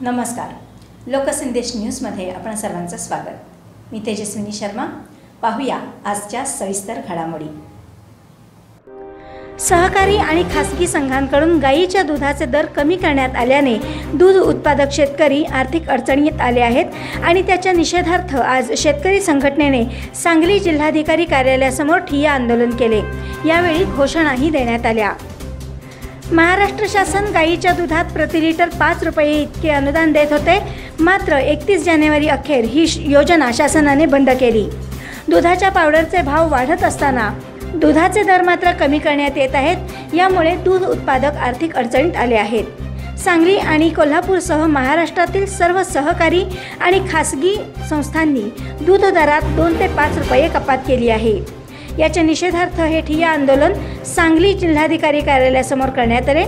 नमस्कार. लोकसंदेश न्यूजमध्ये आपण सर्वांचं स्वागत. मी तेजस्विनी शर्मा. पाहूया आजच्या सविस्तर घडामोडी. सहकारी आणि खासगी संघांकडून गायीच्या दुधाचे दर कमी करण्यात आल्याने दूध उत्पादक शेतकरी आर्थिक अडचणीत आले आहेत आणि त्याच्या निषेधार्थ आज शेतकरी संघटनेने सांगली जिल्हाधिकारी कार्यालयासमोर ठिय्या आंदोलन केले. यावेळी घोषणाही देण्यात आल्या. महाराष्ट्र शासन गाईच्या दुधात प्रति लिटर पाच रुपये इतके अनुदान देत होते. मात्र एकतीस जानेवारी अखेर ही श- योजना शासनाने बंद केली. दुधाच्या पावडरचे भाव वाढत असताना दुधाचे दर मात्र कमी करण्यात येत आहेत. यामुळे दूध उत्पादक आर्थिक अडचणीत आले आहेत. सांगली आणि कोल्हापूरसह महाराष्ट्रातील सर्व सहकारी आणि खासगी संस्थांनी दूध दरात दोन ते पाच रुपये कपात केली आहे. याच्या निषेधार्थ हे ठिय्या आंदोलन सांगली जिल्हाधिकारी कार्यालयासमोर करण्यात आले.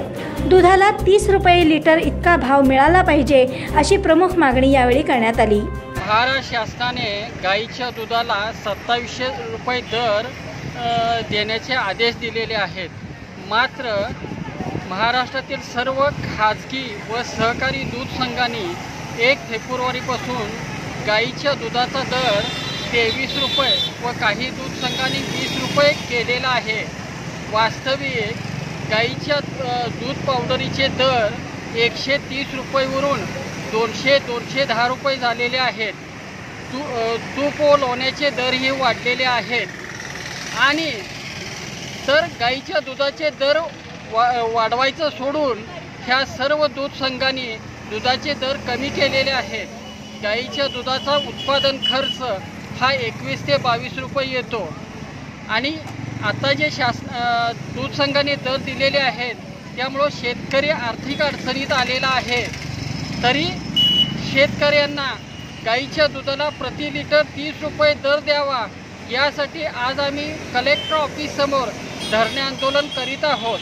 दुधाला तीस रुपये लिटर इतका भाव मिळाला पाहिजे अशी प्रमुख मागणी यावेळी करण्यात आली. महाराष्ट्र शासनाने गाईच्या दुधाला सत्तावीसशे रुपये दर देण्याचे आदेश दिलेले आहेत. मात्र महाराष्ट्रातील सर्व खाजगी व सहकारी दूध संघांनी एक फेब्रुवारीपासून गाईच्या दुधाचा दर तेवीस रुपये व काही दूध संघांनी वीस रुपये केलेला आहे. वास्तविक गाईच्या दूध पावडरीचे दर एकशे तीस रुपयेवरून दोनशे दोनशे दहा रुपये झालेले आहेत. तू तूप व लोण्याचे दरही वाढलेले आहेत. आणि तर गाईच्या दुधाचे दर वा वाढवायचं सोडून ह्या सर्व दूध संघांनी दुधाचे दर कमी केलेले आहेत. गाईच्या दुधाचा उत्पादन खर्च हा एकवीस ते बावीस रुपये येतो. आणि आता जे शास दूध संघाने दर दिलेले आहेत त्यामुळं शेतकरी आर्थिक अडचणीत आलेला आहे. तरी शेतकऱ्यांना गाईच्या दुधाला प्रति लिटर तीस रुपये दर द्यावा यासाठी आज आम्ही कलेक्टर ऑफिससमोर धरणे आंदोलन करीत आहोत.